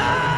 Ah!